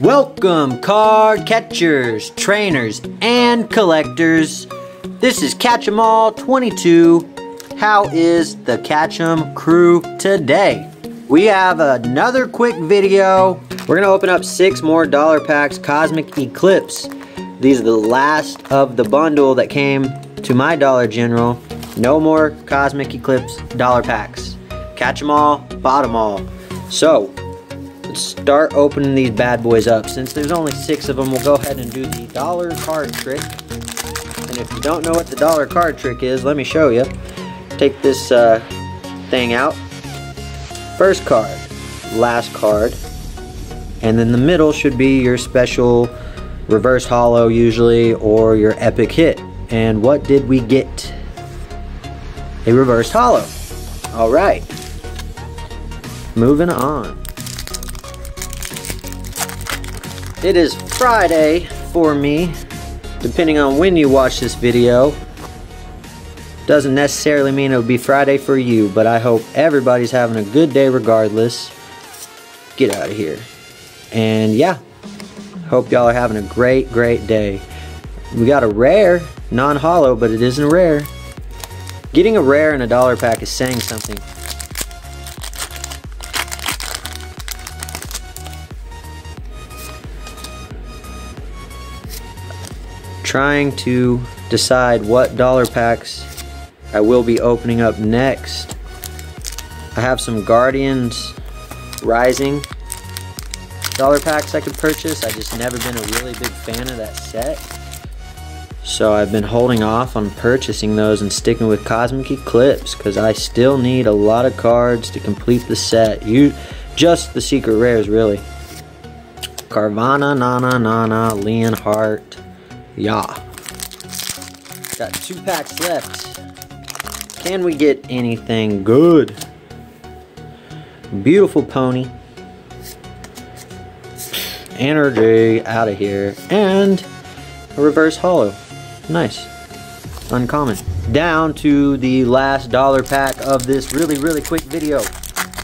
Welcome, card catchers, trainers, and collectors. This is Catch 'em All 22. How is the Catch 'em crew today? We have another quick video. We're gonna open up six more dollar packs Cosmic Eclipse. These are the last of the bundle that came to my Dollar General. No more Cosmic Eclipse dollar packs. Catch 'em all, bottom all. So, start opening these bad boys up. Since there's only six of them, we'll go ahead and do the dollar card trick. And if you don't know what the dollar card trick is, let me show you. Take this uh, thing out. First card, last card, and then the middle should be your special reverse holo usually, or your epic hit. And what did we get? A reverse holo. All right. Moving on. It is Friday for me, depending on when you watch this video. Doesn't necessarily mean it'll be Friday for you, but I hope everybody's having a good day regardless. Get out of here. And yeah, hope y'all are having a great, great day. We got a rare, non-holo, but it isn't rare. Getting a rare in a dollar pack is saying something. Trying to decide what dollar packs I will be opening up next. I have some Guardians Rising dollar packs I could purchase. I've just never been a really big fan of that set. So I've been holding off on purchasing those and sticking with Cosmic Eclipse because I still need a lot of cards to complete the set. You, just the secret rares really. Carvana, Nana, Nana, Leonhart, yeah. Got two packs left. Can we get anything good? Beautiful pony. Energy out of here. And a reverse holo. Nice. Uncommon. Down to the last dollar pack of this really, really quick video.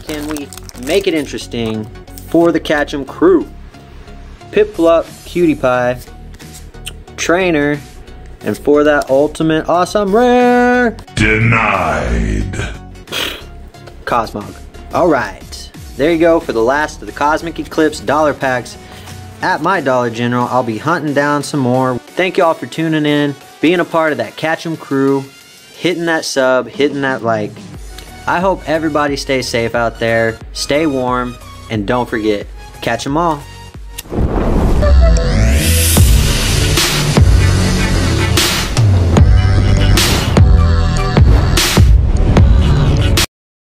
Can we make it interesting for the Catch 'em crew? Piplup, Cutie Pie, trainer. And for that ultimate awesome rare. Denied. Cosmog. Alright. There you go for the last of the Cosmic Eclipse dollar packs at my Dollar General. I'll be hunting down some more. Thank you all for tuning in, being a part of that Catch 'em crew, hitting that sub, hitting that like. I hope everybody stays safe out there, stay warm, and don't forget, catch 'em all.